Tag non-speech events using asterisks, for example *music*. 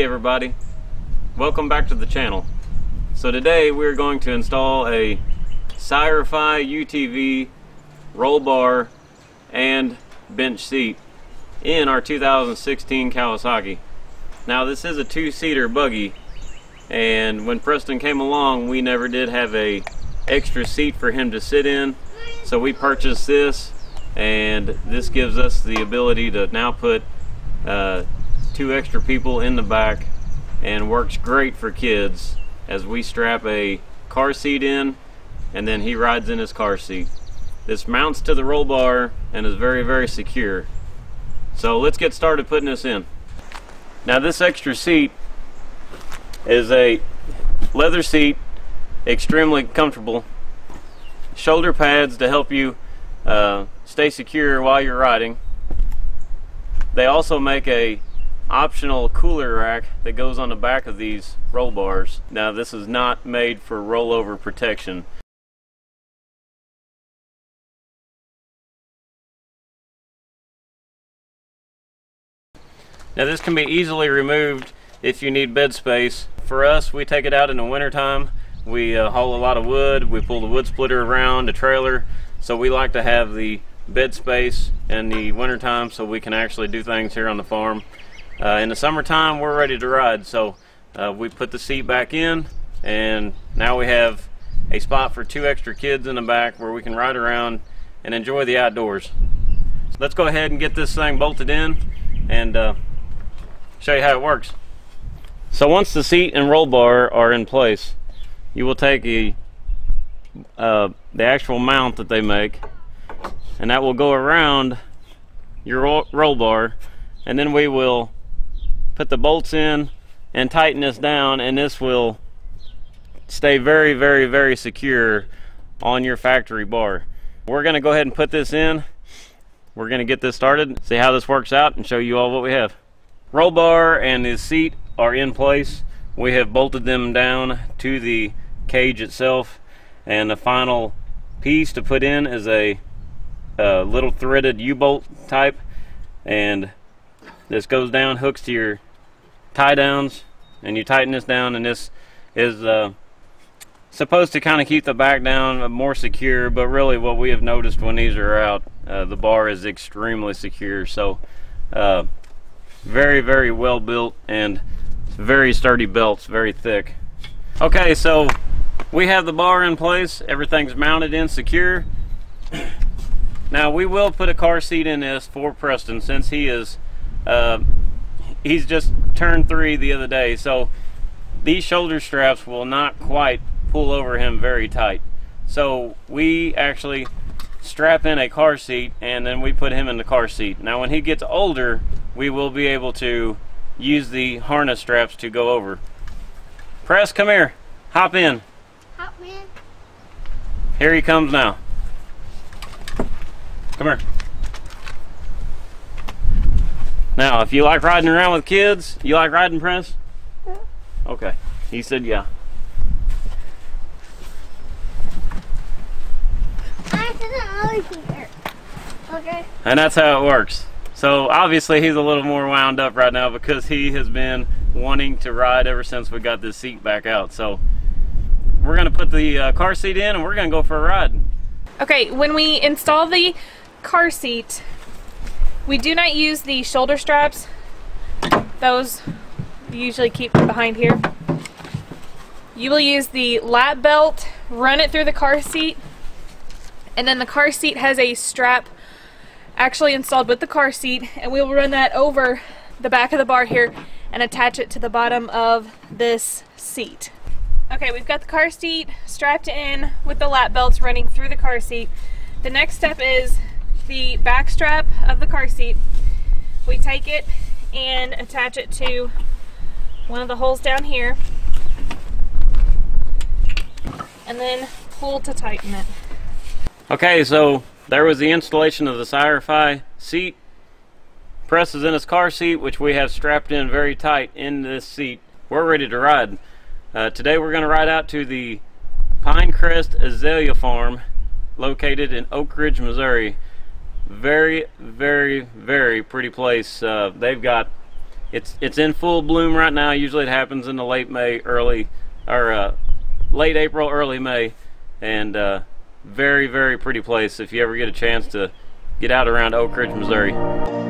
Hey everybody, welcome back to the channel. So today we're going to install a SiorFi UTV roll bar and bench seat in our 2016 Kawasaki. Now this is a two-seater buggy and when Preston came along we never did have a extra seat for him to sit in so we purchased this and this gives us the ability to now put uh, two extra people in the back and works great for kids as we strap a car seat in and then he rides in his car seat. This mounts to the roll bar and is very very secure. So let's get started putting this in. Now this extra seat is a leather seat, extremely comfortable. Shoulder pads to help you uh, stay secure while you're riding. They also make a optional cooler rack that goes on the back of these roll bars. Now this is not made for rollover protection. Now this can be easily removed if you need bed space. For us, we take it out in the wintertime. We uh, haul a lot of wood, we pull the wood splitter around the trailer, so we like to have the bed space in the wintertime so we can actually do things here on the farm. Uh, in the summertime, we're ready to ride, so uh, we put the seat back in, and now we have a spot for two extra kids in the back where we can ride around and enjoy the outdoors. let's go ahead and get this thing bolted in and uh, show you how it works. So once the seat and roll bar are in place, you will take a, uh, the actual mount that they make and that will go around your roll bar and then we will put the bolts in and tighten this down and this will stay very very very secure on your factory bar. We're going to go ahead and put this in. We're going to get this started see how this works out and show you all what we have. Roll bar and the seat are in place. We have bolted them down to the cage itself and the final piece to put in is a, a little threaded U-bolt type and this goes down hooks to your tie downs and you tighten this down and this is uh, supposed to kind of keep the back down more secure but really what we have noticed when these are out uh, the bar is extremely secure. So uh, very very well built and very sturdy belts very thick. Okay so we have the bar in place. Everything's mounted in secure. *coughs* Now we will put a car seat in this for Preston since he is uh, he's just turned three the other day, so these shoulder straps will not quite pull over him very tight. So we actually strap in a car seat and then we put him in the car seat. Now when he gets older, we will be able to use the harness straps to go over. Press, come here. Hop in. Hop in. Here he comes now. Come here. Now, if you like riding around with kids, you like riding Prince? Yeah. Okay. He said yeah. I said, okay. And that's how it works. So obviously he's a little more wound up right now because he has been wanting to ride ever since we got this seat back out. So we're gonna put the uh, car seat in and we're gonna go for a ride. Okay, when we install the car seat, we do not use the shoulder straps. Those usually keep behind here. You will use the lap belt, run it through the car seat, and then the car seat has a strap actually installed with the car seat, and we will run that over the back of the bar here and attach it to the bottom of this seat. Okay, we've got the car seat strapped in with the lap belts running through the car seat. The next step is the back strap of the car seat. We take it and attach it to one of the holes down here and then pull to tighten it. Okay, so there was the installation of the SiorFi seat. Press is in his car seat, which we have strapped in very tight in this seat. We're ready to ride. Uh, today we're going to ride out to the Pinecrest Azalea Farm located in Oak Ridge, Missouri very very very pretty place uh, they've got it's it's in full bloom right now. Usually it happens in the late May, early or uh, late April, early May, and uh, very very pretty place. If you ever get a chance to get out around Oak Ridge, Missouri.